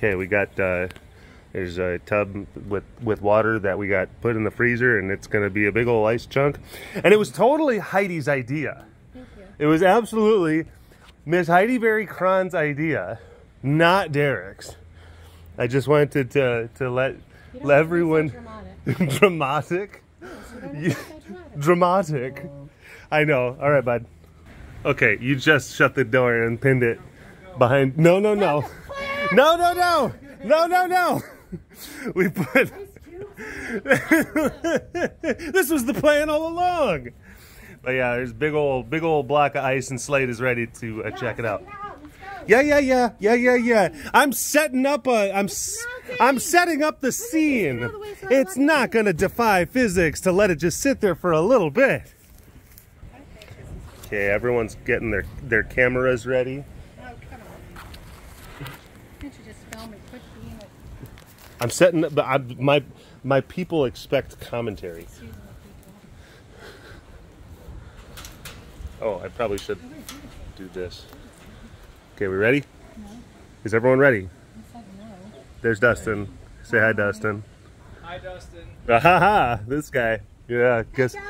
Okay, we got uh, there's a tub with with water that we got put in the freezer, and it's gonna be a big old ice chunk. And it was totally Heidi's idea. Thank you. It was absolutely Miss Heidi Berry Krahn's idea, not Derek's. I just wanted to to let let have so everyone dramatic. dramatic. Yes, you don't have to You- be so dramatic. Dramatic. I know. All right, bud. Okay, you just shut the door and pinned it behind. No, no, no. No, no, no. No, no, no. We put. this was the plan all along. But yeah, there's big old, big old block of ice, and Slade is ready to uh, check it out. Yeah, yeah, yeah, yeah, yeah, yeah. I'm setting up a. I'm. I'm setting up the scene. It's not gonna defy physics to let it just sit there for a little bit. Okay, everyone's getting their their cameras ready. Oh, come on. Can't you just film it quick being a I'm setting. But I, my my people expect commentary. Oh, I probably should do this. Okay, we ready? Is everyone ready? No. There's Dustin. Say hi, Dustin. Hi, Dustin. Ah, ha ha! This guy. Yeah. Guess Go!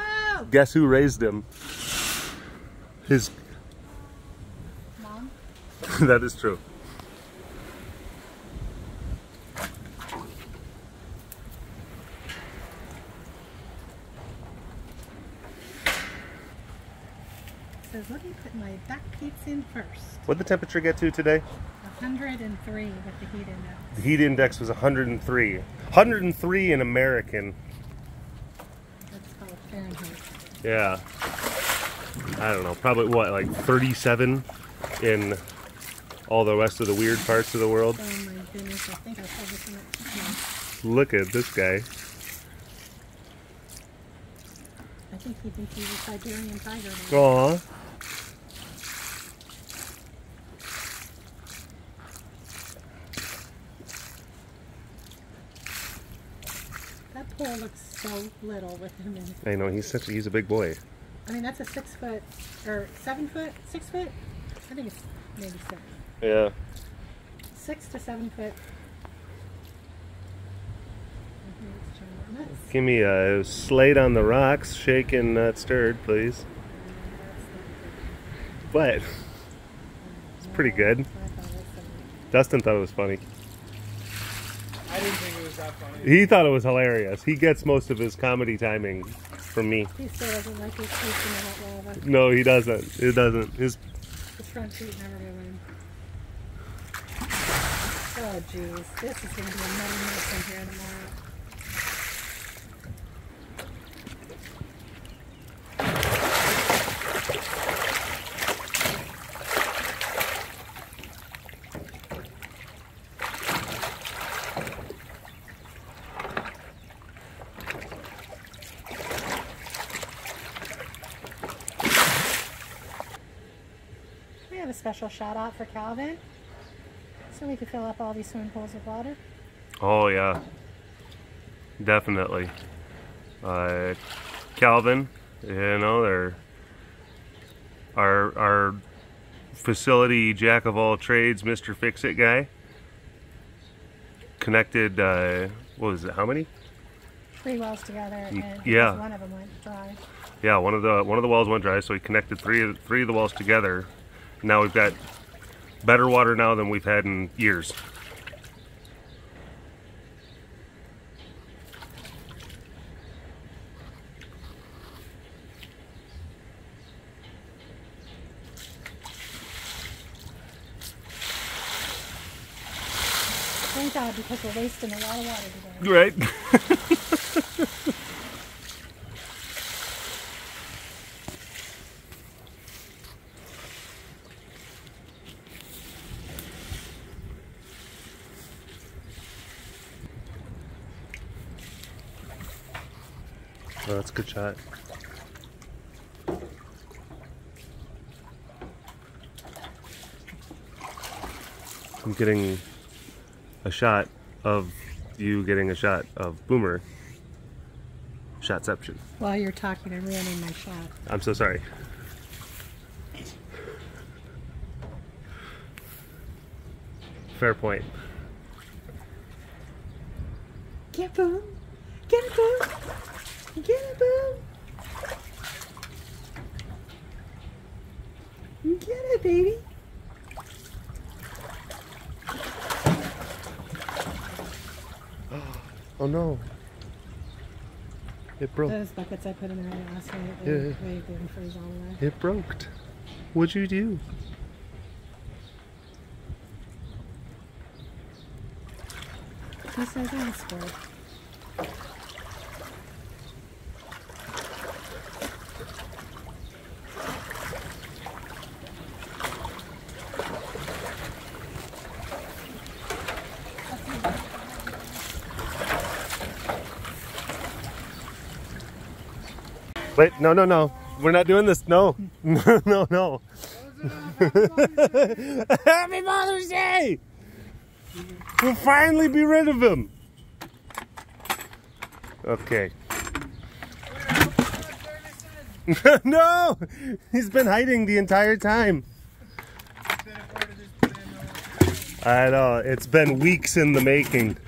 guess who raised him? His. Mom? that is true. Let me put my duck peats in first. What the temperature get to today? 103 with the heat index. The heat index was 103. 103 in American. That's called Fahrenheit. Yeah. I don't know. Probably what, like 37 in all the rest of the weird parts of the world. Oh my goodness, I think I saw this in it. Look at this guy. I think he thinks he's a Siberian tiger. now. Aw. That looks so little with him in it. I know he's such a, he's a big boy. I mean, that's a six foot, or seven foot, six foot? I think it's maybe six. Yeah. Six to seven foot. I think it's giant. Nuts. Give me a slate on the rocks, shaken, not stirred, please. But It's pretty good. I thought it was so Dustin thought it was funny. I didn't think it was that funny. He thought it was hilarious. He gets most of his comedy timing from me. He still doesn't like his feet in the hot lava. No, he doesn't. It doesn't. His His front feet never go in. Oh jeez, this is gonna be a muddy mess in here tomorrow. Special shout out for Calvin. So we could fill up all these swimming pools with water. Oh yeah, definitely. Uh, Calvin, you know, they're our our facility jack of all trades, Mister Fix It guy. Connected. Uh, what was it? How many? Three wells together and yeah. one of them went dry. Yeah, one of the one of the wells went dry, so he connected three of three of the wells together. Now we've got better water now than we've had in years. Thank God because we're wasting a lot of water today. Right. Oh, that's a good shot. I'm getting a shot of you getting a shot of Boomer. Shotception. While you're talking, I'm ruining my shot. I'm so sorry. Fair point. Get boom. Get boom. Get it, boom. Get it, baby. Oh no. It broke. Those buckets I put in there last night, Yeah. they, they didn't freeze all the way. It broke. What'd you do? He says I scored. Wait, no, no, no. We're not doing this. No, no, no, no. Happy Mother's Day! We'll finally be rid of him. Okay. no! He's been hiding the entire time. I know. It's been weeks in the making.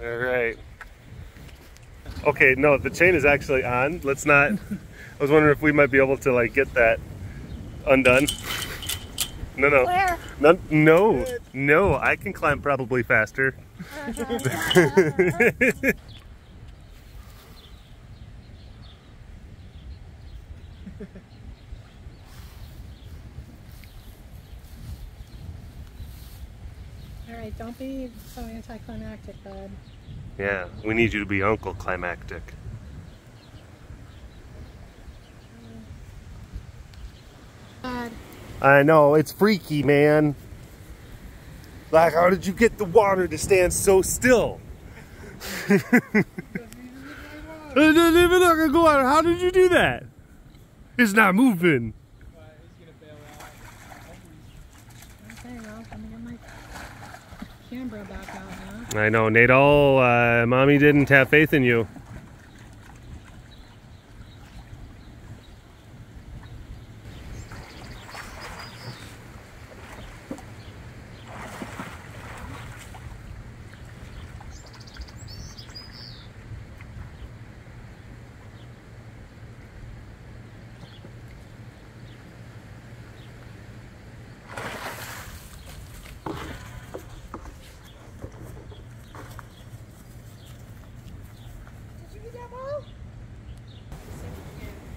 All right. Okay, no, the chain is actually on. Let's not. I was wondering if we might be able to like get that undone. No, no, Where? no, no, no. I can climb probably faster. don't be so anticlimactic, bud. Yeah, we need you to be Uncle Climactic. Bud, I know it's freaky, man. Like, how did you get the water to stand so still? it doesn't even look like water. How did you do that? It's not moving. But he's gonna bail out. okay, well, let me get my camera back out. I know, Nadal. Uh, mommy didn't have faith in you.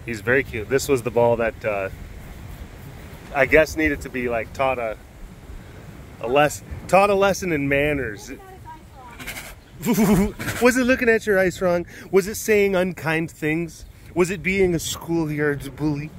He's very cute. This was the ball that uh, I guess needed to be like taught a a less taught a lesson in manners. was it looking at your ice wrong? Was it saying unkind things? Was it being a schoolyard bully?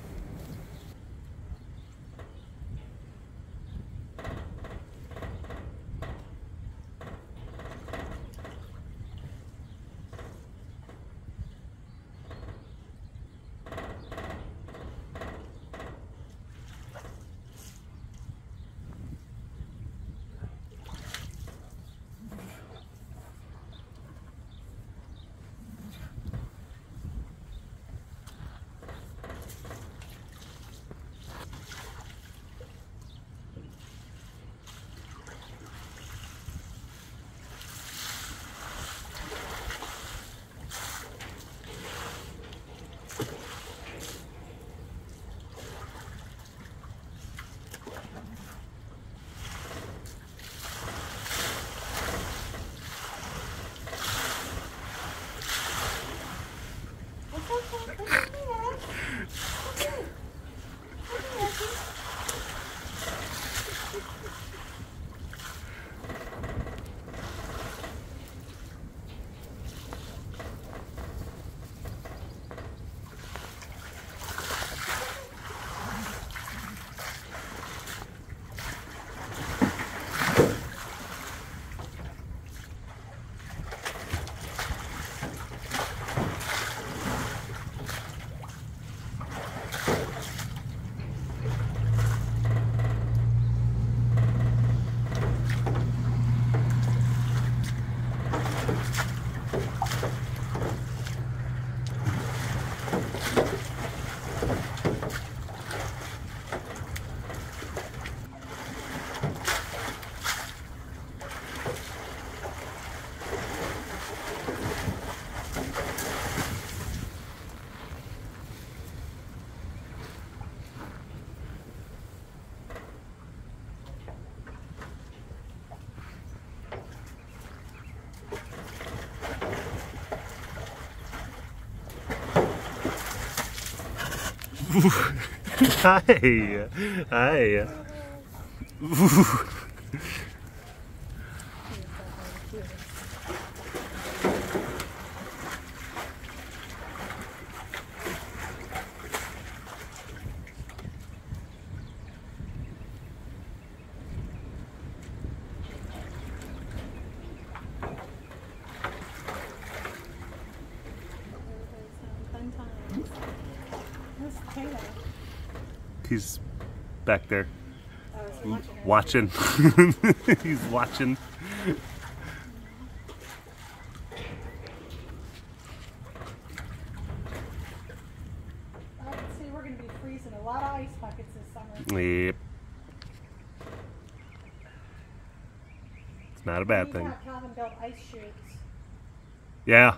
Hi. Hi. Fun He's back there watching watching. He's watching. I can see we're going to be freezing a lot of ice buckets this summer. Yep. It's not a bad thing. have Calvin build ice chutes. Yeah.